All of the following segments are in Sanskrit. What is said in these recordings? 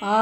The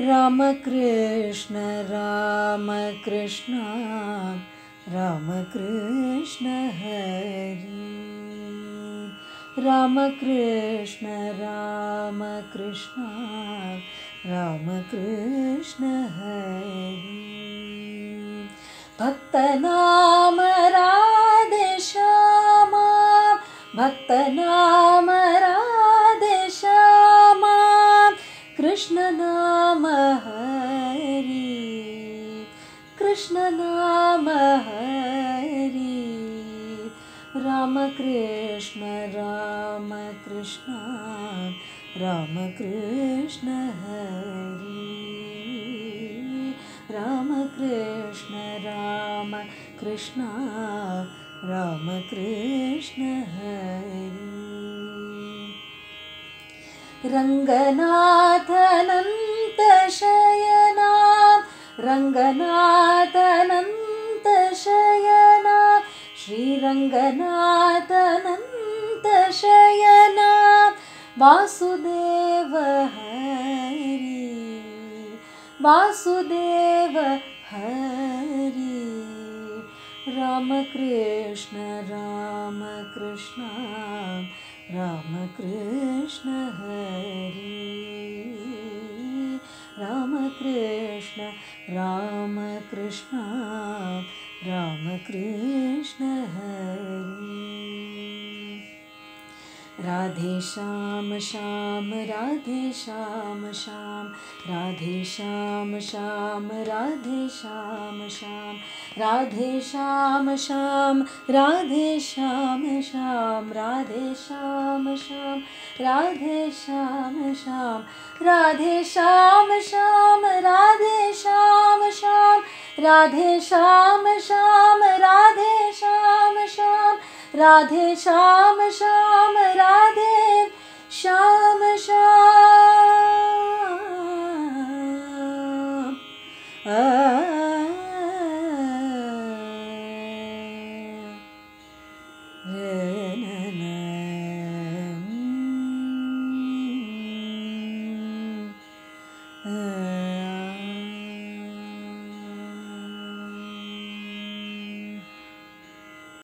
रामकृष्ण रामकृष्ण रामकृष्ण हरि। रामकृष्ण रामकृष्ण रामकृष्ण हरि। भक्तनाम भक्तनाम राधे श्यामा कृष्ण नाम हरि कृष्ण नाम हरि रामकृष्ण रामकृष्ण रामकृष्ण हरि। रामकृष्ण रामकृष्ण रामकृष्ण हरि। रङ्गनाथनन्तशयना रङ्गनाथनन्तशयना श्रीरङ्गनाथनन्तशयना वासुदेव हरि। वासुदेव हरि रामकृष्ण रामकृष्ण रामकृष्ण हरि। रामकृष्ण रामकृष्ण रामकृष्ण हरि राधे श्याम श्याम राधे श्याम श्याम राधे श्याम श्याम राधे श्याम श्याम राधे श्याम श्याम राधे श्याम श्याम राधे श्याम श्याम राधे श्याम श्याम राधे श्याम श्याम राधे श्याम श्याम राधे श्याम राधे श्याम श्याम राधे श्याम श्याम